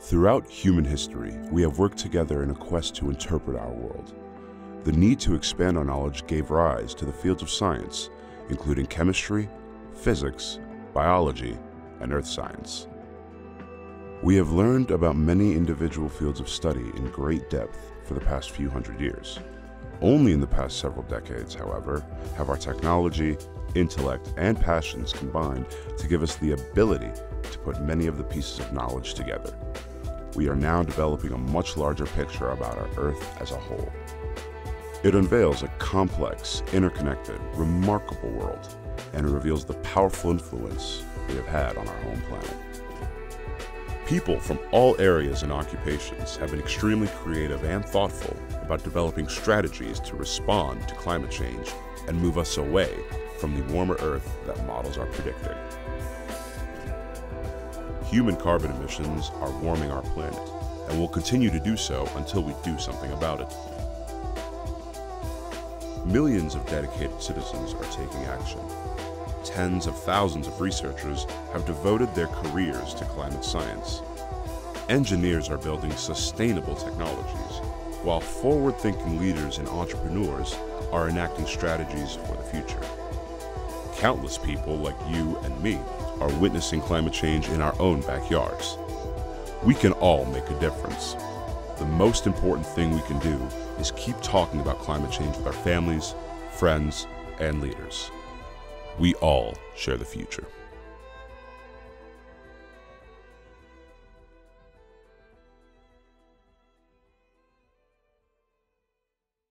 Throughout human history, we have worked together in a quest to interpret our world. The need to expand our knowledge gave rise to the fields of science, including chemistry, physics, biology, and earth science. We have learned about many individual fields of study in great depth for the past few hundred years. Only in the past several decades, however, have our technology, intellect, and passions combined to give us the ability to put many of the pieces of knowledge together. We are now developing a much larger picture about our Earth as a whole. It unveils a complex, interconnected, remarkable world, and it reveals the powerful influence we have had on our home planet. People from all areas and occupations have been extremely creative and thoughtful about developing strategies to respond to climate change and move us away from the warmer Earth that models are predicting. Human carbon emissions are warming our planet and will continue to do so until we do something about it. Millions of dedicated citizens are taking action. Tens of thousands of researchers have devoted their careers to climate science. Engineers are building sustainable technologies, while forward thinking leaders and entrepreneurs are enacting strategies for the future. Countless people like you and me are witnessing climate change in our own backyards. We can all make a difference. The most important thing we can do is keep talking about climate change with our families, friends, and leaders. We all share the future.